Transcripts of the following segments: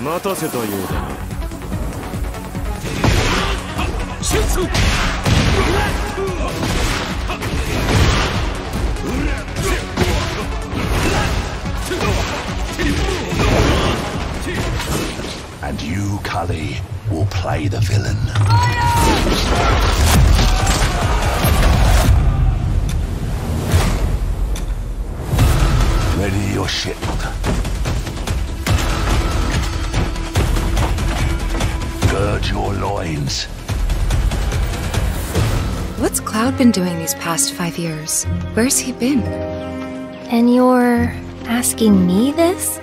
待たせたようだ And you, Cully, will play the villain. Ready your shield. Gird your loins. What's Cloud been doing these past five years? Where's he been? And you're asking me this?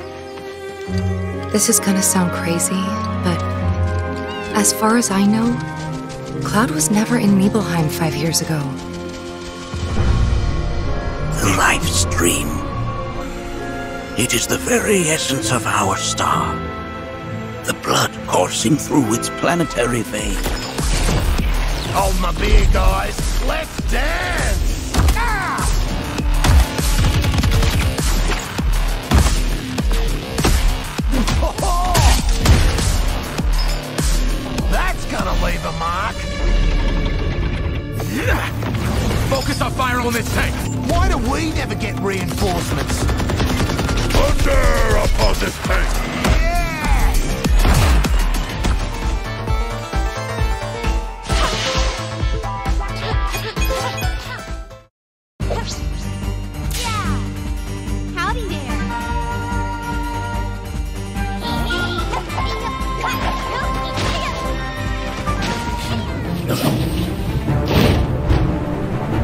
This is gonna sound crazy, but as far as I know, Cloud was never in Nibelheim five years ago. The life stream. It is the very essence of our star. The blood coursing through its planetary veins. Hold my beer, guys. Let's dance! Ah! That's gonna leave a mark. Focus our fire on this tank. Why do we never get reinforcements? Thunder upon this tank.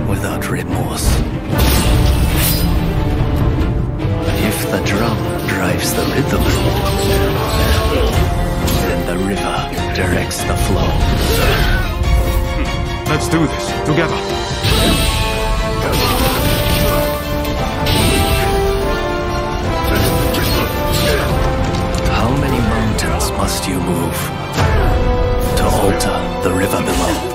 Without remorse. If the drum drives the rhythm, then the river directs the flow. Let's do this together. How many mountains must you move to alter the river below?